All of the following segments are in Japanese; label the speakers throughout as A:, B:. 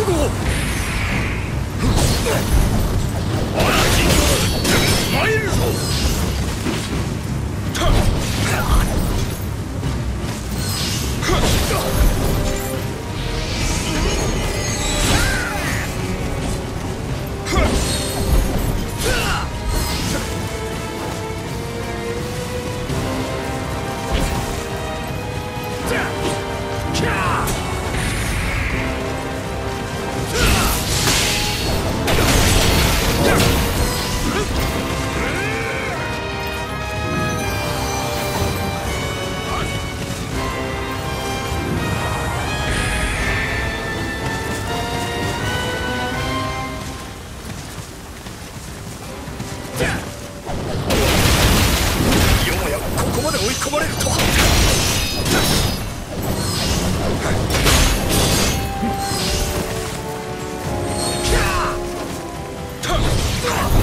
A: 覚悟を。
B: Stop!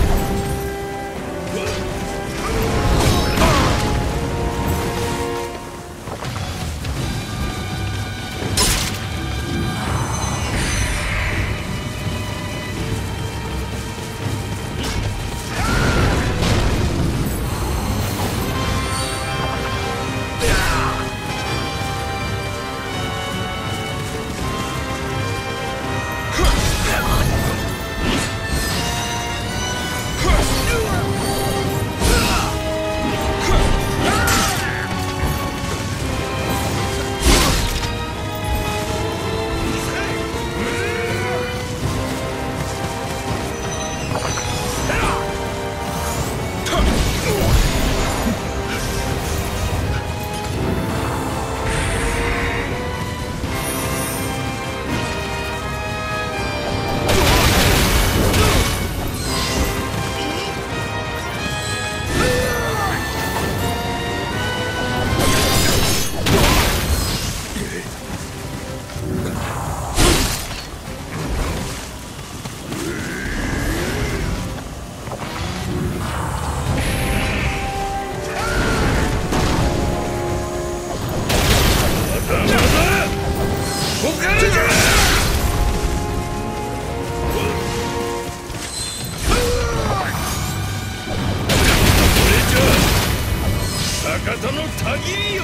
B: 方のたぎりよ。